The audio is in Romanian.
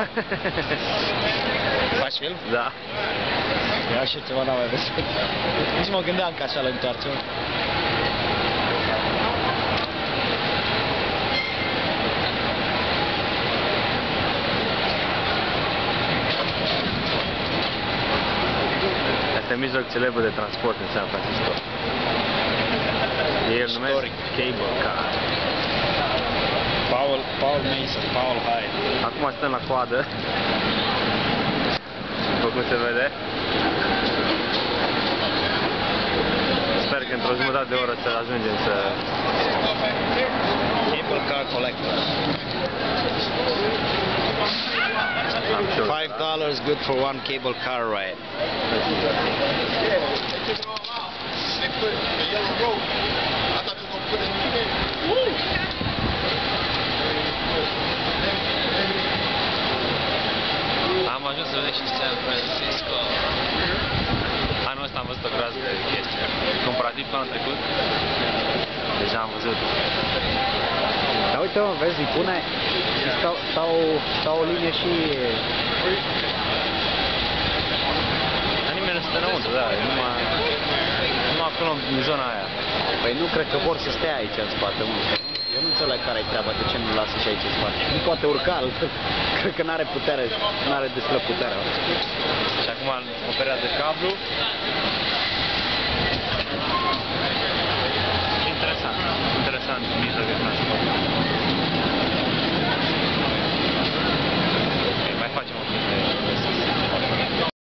Faci film? Da. Eu așa ceva n-am mai văzut. Nici mă gândeam că așa le întoarce. Este mijloc celebru de transport în San Francisco. Ei îl numesc Istoric. cable car. Paul, Paul Mason, Paul Hyde. Acum stăm la coadă. După cum se vede. Sper că într-o jumătate de oră să ajungem să... Cable car collector. I'm sure. Five dollars good for one cable car ride. Ajuns să vedem și San Francisco. Anul ăsta am văzut o groază de chestii. Comparativ cu anul trecut, deja am văzut. Dar uite mă, vezi, îi pune și stau, stau, stau o linie și... Dar nimeni nu stă înăuntru, da, e numai, numai acolo în zona aia. Păi nu cred că vor să stea aici în spate, mă. Eu nu înțeleg care e treaba, de ce nu lasă și aici în spate. Nu poate urca, cred că n-are putere, n-are destulă putere. Și acum o perioadă de cablu.